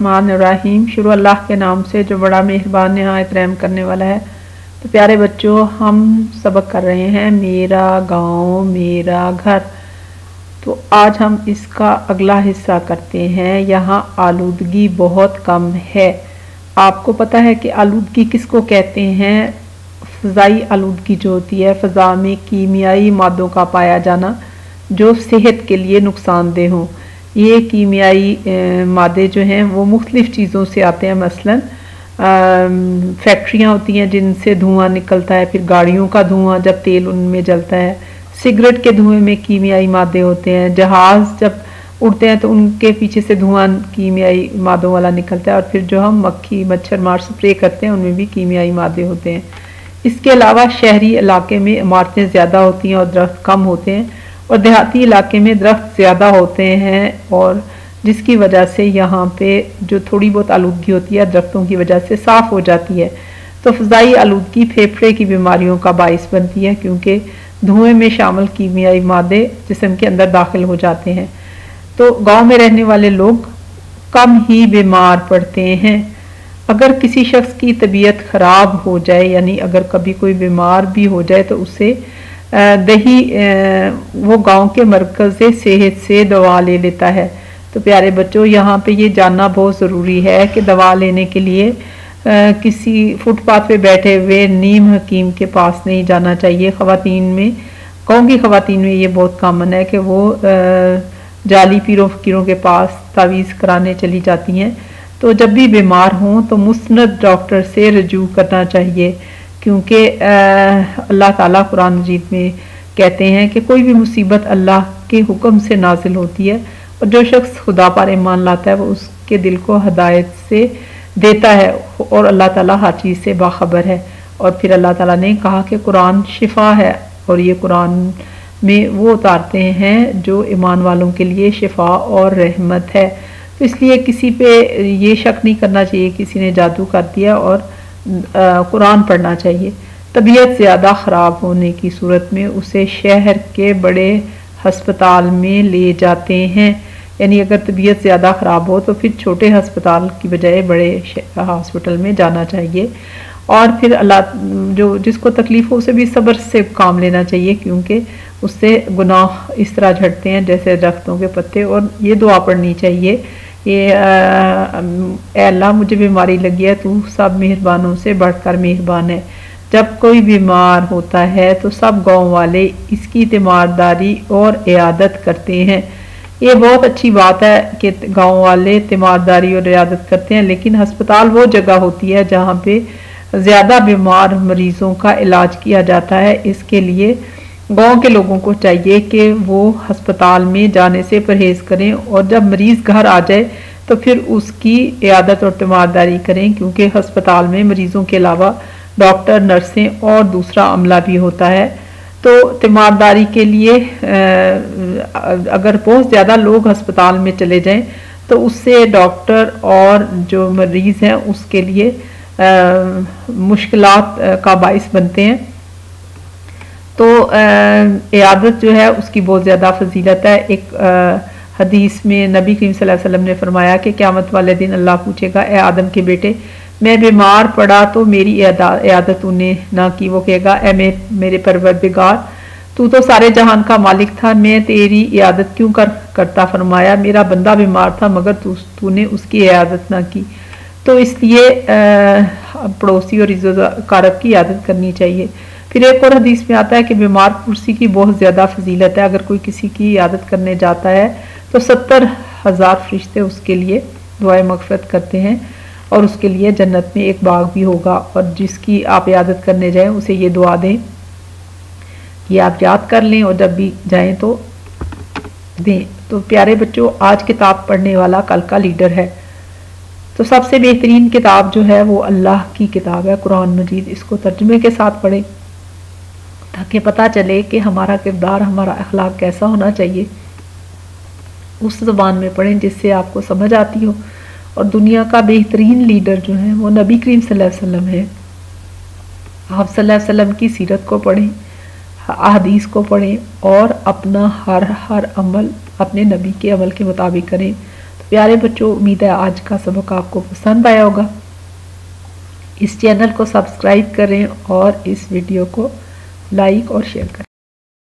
الرحمن الرحیم۔ شروع اللہ کے نام سے جو بڑا مہربان نہایت رحم کرنے والا ہے۔ تو پیارے بچوں، ہم سبق کر رہے ہیں میرا گاؤں، میرا گھر۔ تو آج ہم اس کا اگلا حصہ کرتے ہیں۔ یہاں آلودگی بہت کم ہے۔ آپ کو پتہ ہے کہ آلودگی کس کو کہتے ہیں؟ فضائی آلودگی جو ہوتی ہے، فضا میں کیمیائی مادوں کا پایا جانا جو صحت کے لیے نقصان دہ ہوں۔ یہ کیمیائی مادے جو ہیں وہ مختلف چیزوں سے آتے ہیں، مثلا فیکٹریاں ہوتی ہیں جن سے دھواں نکلتا ہے، پھر گاڑیوں کا دھواں جب تیل ان میں جلتا ہے، سگریٹ کے دھوئیں میں کیمیائی مادے ہوتے ہیں، جہاز جب اڑتے ہیں تو ان کے پیچھے سے دھواں کیمیائی مادوں والا نکلتا ہے، اور پھر جو ہم مکھی، مچھر، مار سپرے کرتے ہیں، ان میں بھی کیمیائی مادے ہوتے ہیں۔ اس کے علاوہ شہری علاقے میں عمارتیں زیادہ ہوتی ہیں اور درخت کم ہوتے ہیں۔ اور دیہاتی علاقے میں درخت زیادہ ہوتے ہیں اور جس کی وجہ سے یہاں پہ جو تھوڑی بہت آلودگی ہوتی ہے، درختوں کی وجہ سے صاف ہو جاتی ہے۔ تو فضائی آلودگی، پھیپھڑے کی بیماریوں کا باعث بنتی ہے کیونکہ دھوئیں میں شامل کیمیائی مادے جسم کے اندر داخل ہو جاتے ہیں۔ تو گاؤں میں رہنے والے لوگ کم ہی بیمار پڑتے ہیں۔ اگر کسی شخص کی طبیعت خراب ہو جائے یعنی اگر کبھی کوئی بیمار بھی ہو جائے، تو اسے دہی وہ گاؤں کے مرکز صحت سے دوا لے لیتا ہے۔ تو پیارے بچوں، یہاں پہ یہ جاننا بہت ضروری ہے کہ دوا لینے کے لیے کسی فٹ پاتھ پہ بیٹھے ہوئے نیم حکیم کے پاس نہیں جانا چاہیے۔ خواتین میں گاؤں کی خواتین میں یہ بہت کامن ہے کہ وہ جعلی پیروں، فقیروں کے پاس تعویذ کرانے چلی جاتی ہیں۔ تو جب بھی بیمار ہوں تو مسند ڈاکٹر سے رجوع کرنا چاہیے۔ کیونکہ اللہ تعالیٰ قرآن مجید میں کہتے ہیں کہ کوئی بھی مصیبت اللہ کے حکم سے نازل ہوتی ہے اور جو شخص خدا پر ایمان لاتا ہے، وہ اس کے دل کو ہدایت سے دیتا ہے اور اللہ تعالیٰ ہر چیز سے باخبر ہے۔ اور پھر اللہ تعالیٰ نے کہا کہ قرآن شفا ہے اور یہ قرآن میں وہ اتارتے ہیں جو ایمان والوں کے لیے شفا اور رحمت ہے۔ تو اس لیے کسی پہ یہ شک نہیں کرنا چاہیے، کسی نے جادو کر دیا اور قرآن پڑھنا چاہیے۔ طبیعت زیادہ خراب ہونے کی صورت میں اسے شہر کے بڑے ہسپتال میں لے جاتے ہیں۔ یعنی اگر طبیعت زیادہ خراب ہو تو پھر چھوٹے ہسپتال کی بجائے بڑے ہاسپٹل میں جانا چاہیے۔ اور پھر اللہ، جو، جس کو تکلیف ہو اسے بھی صبر سے کام لینا چاہیے، کیونکہ اس سے گناہ اس طرح جھڑتے ہیں، جیسے درختوں کے پتے۔ اور یہ دعا پڑھنی چاہیے اے اللہ، مجھے بیماری لگی ہے، تو سب مہربانوں سے بڑھ کر مہربان ہے۔ جب کوئی بیمار ہوتا ہے، تو سب گاؤں والے اس کی تیمارداری اور عیادت کرتے ہیں۔ یہ بہت اچھی بات ہے کہ گاؤں والے تیمارداری اور عیادت کرتے ہیں، لیکن ہسپتال وہ جگہ ہوتی ہے جہاں پہ زیادہ بیمار مریضوں کا علاج کیا جاتا ہے۔ اس کے لیے گاؤں کے لوگوں کو چاہیے کہ وہ ہسپتال میں جانے سے پرہیز کریں اور جب مریض گھر آ جائے تو پھر اس کی عیادت اور تیمارداری کریں، کیونکہ ہسپتال میں مریضوں کے علاوہ ڈاکٹر، نرسیں اور دوسرا عملہ بھی ہوتا ہے۔ تو تیمارداری کے لیے اگر بہت زیادہ لوگ ہسپتال میں چلے جائیں تو اس سے ڈاکٹر اور جو مریض ہیں، اس کے لیے مشکلات کا باعث بنتے ہیں۔ تو عیادت جو ہے اس کی بہت زیادہ فضیلت ہے۔ ایک حدیث میں نبی کریم صلی اللہ علیہ وسلم نے فرمایا کہ قیامت والے دن اللہ پوچھے گا، اے آدم کے بیٹے، میں بیمار پڑا تو میری عیادت انہیں نہ کی۔ وہ کہے گا، اے میرے پروردگار، تو تو سارے جہان کا مالک تھا، میں تیری عیادت کیوں کر، کرتا؟ فرمایا، میرا بندہ بیمار تھا، مگر تو نے اس کی عیادت نہ کی۔ تو اس لیے پڑوسی اور عزت کارت کی عیادت کرنی چاہیے۔ پھر ایک اور حدیث میں آتا ہے کہ بیمار کرسی کی بہت زیادہ فضیلت ہے۔ اگر کوئی کسی کی عیادت کرنے جاتا ہے تو ستر ہزار فرشتے اس کے لیے دعائیں مغفرت کرتے ہیں اور اس کے لیے جنت میں ایک باغ بھی ہوگا۔ اور جس کی آپ عیادت کرنے جائیں اسے یہ دعا دیں یہ آپ یاد کر لیں اور جب بھی جائیں تو دیں۔ تو پیارے بچوں، آج کتاب پڑھنے والا کل کا لیڈر ہے۔ تو سب سے بہترین کتاب جو ہے وہ اللہ کی کتاب ہے، قرآن مجید۔ اس کو ترجمے کے ساتھ پڑھیں۔ تاکہ پتہ چلے کہ ہمارا کردار، ہمارا اخلاق کیسا ہونا چاہیے۔ اس زبان میں پڑھیں جس سے آپ کو سمجھ آتی ہو۔ اور دنیا کا بہترین لیڈر جو ہے وہ نبی کریم صلی اللہ علیہ وسلم ہے آپ صلی اللہ علیہ وسلم کی سیرت کو پڑھیں، احادیث کو پڑھیں اور اپنا ہر ہر عمل اپنے نبی کے عمل کے مطابق کریں۔ تو پیارے بچوں، امید ہے آج کا سبق آپ کو پسند آیا ہوگا۔ اس چینل کو سبسکرائب کریں اور اس ویڈیو کو لائک اور شیئر کریں۔